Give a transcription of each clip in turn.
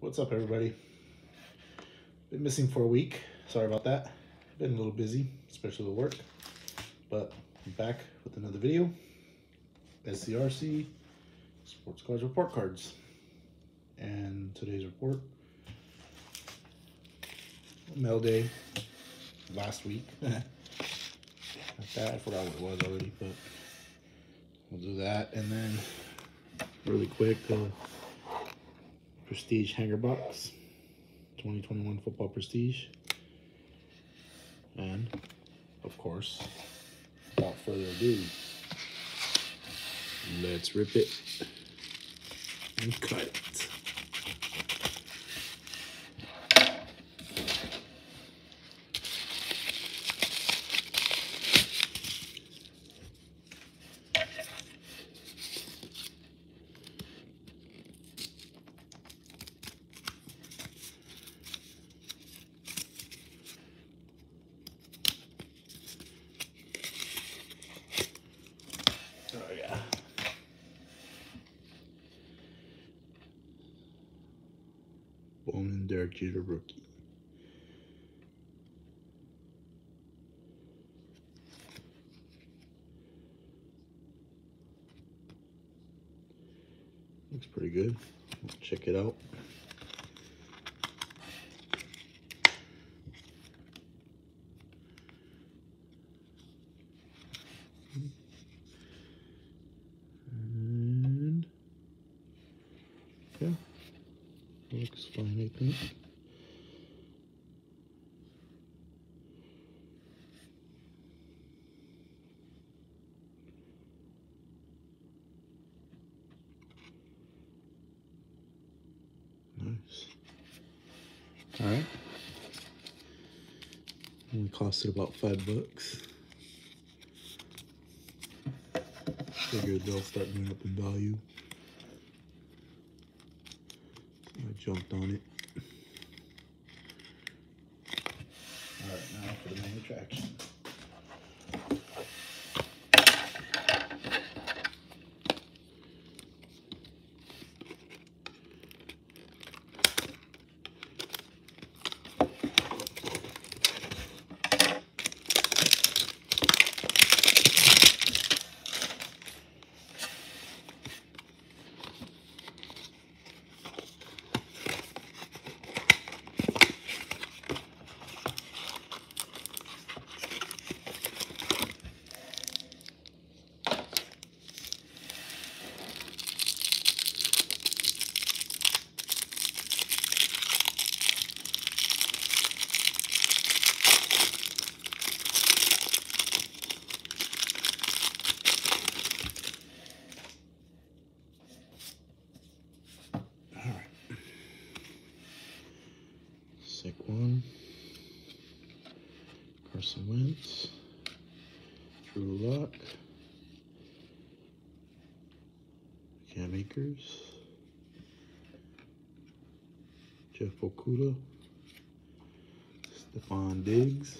What's up, everybody? Been missing for a week. Sorry about that. Been a little busy, especially with work. But I'm back with another video. SCRC Sports Cards Report Cards. And today's report mail day last week. that, I forgot what it was already, but we'll do that. And then, really quick, uh, Prestige Hanger Box 2021 Football Prestige. And, of course, without further ado, let's rip it and cut it. Oh yeah. Derek Jeter rookie. Looks pretty good. Check it out. And yeah, looks fine, I. Nice. All right. Only costed about five bucks. Figured they'll start going up in value. I jumped on it. All right, now for the main attraction. All right. Sick one. Carson Wentz. Drew Luck. Cam Akers. Jeff Okudah. Stefon Diggs.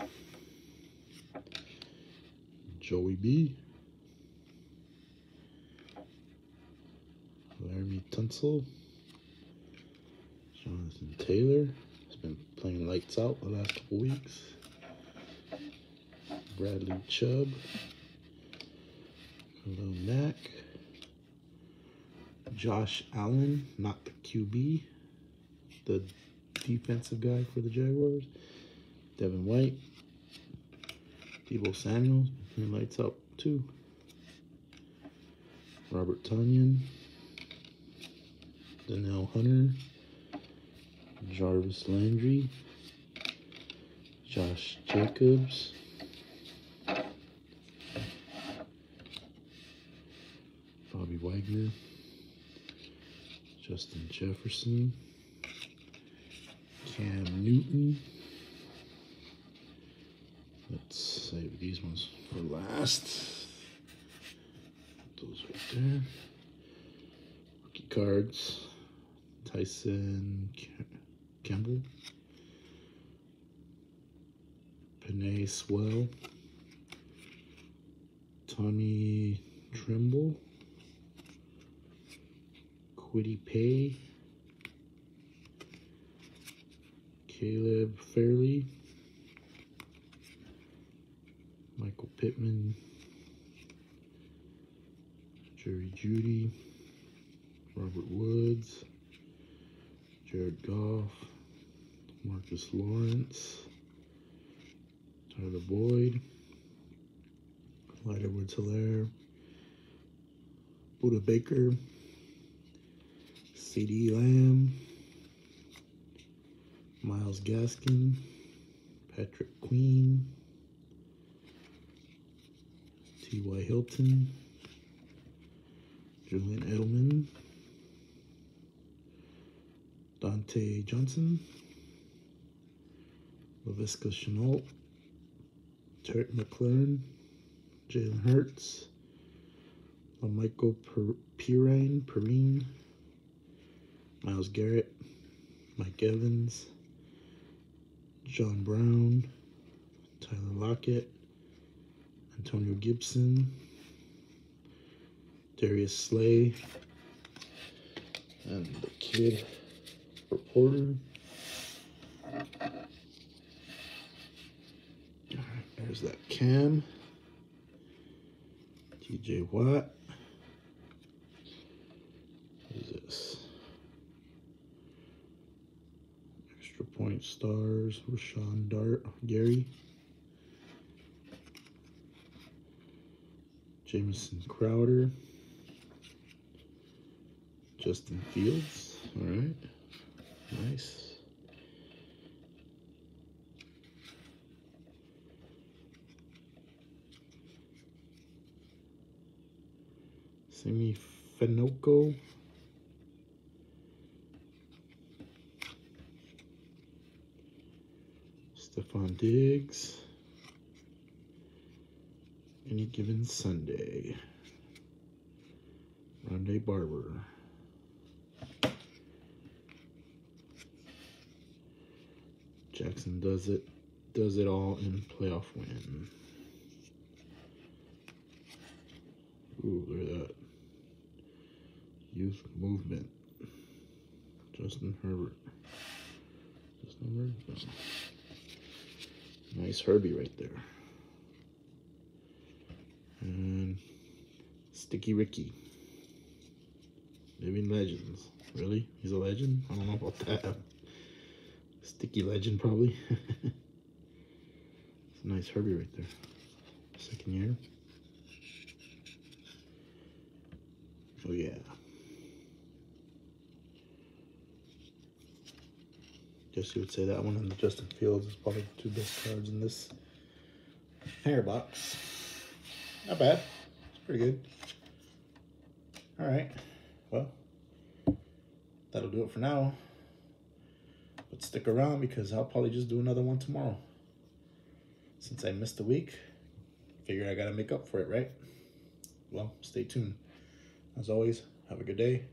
Joey B. Laremy Tunsil. Jonathan Taylor He's been playing lights out the last couple weeks. Bradley Chubb. Khalil Mack. Josh Allen, not the QB, the defensive guy for the Jaguars. Devin White. Deebo Samuels, been playing lights up too. Robert Tonyan. Danielle Hunter. Jarvis Landry, Josh Jacobs, Bobby Wagner, Justin Jefferson, Cam Newton. Let's save these ones for last. Those right there. Rookie cards. Tyson Campbell, Penei Sewell, Tommy Tremble, Kwity Paye, Caleb Farley, Michael Pittman, Jerry Jeudy, Robert Woods, Jared Goff, Marcus Lawrence, Tyler Boyd, Clyde Edwards Helaire, Budda Baker, CeeDee Lamb, Myles Gaskin, Patrick Queen, T.Y. Hilton, Julian Edelman, Diontae Johnson, Laviska Shenault, Terry McLaurin, Jalen Hurts, Michael Pirine, Perrine, Myles Garrett, Mike Evans, John Brown, Tyler Lockett, Antonio Gibson, Darius Slay, and the kid reporter. There's that Cam, TJ Watt. This? Extra point stars, Rashan Dart, Gary. Jamison Crowder. Justin Fields. All right. Nice. Semi Fenoco. Stefon Diggs. Any given Sunday. Rondé Barber. Jackson does it does it all in playoff win. Ooh, look at that. Youth movement. Justin Herbert. Justin Herbert. Nice Herbie right there. And Sticky Ricky. Living Legends. Really? He's a legend? I don't know about that. Sticky Legend, probably. it's a nice Herbie right there. Second year. Oh, yeah. Guess you would say that one and the Justin Fields is probably the two best cards in this hanger box. Not bad. It's pretty good. All right. Well, that'll do it for now. But stick around because I'll probably just do another one tomorrow. Since I missed a week, figure I gotta make up for it, right? Well, stay tuned. As always, have a good day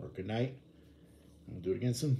or good night. We'll do it again soon.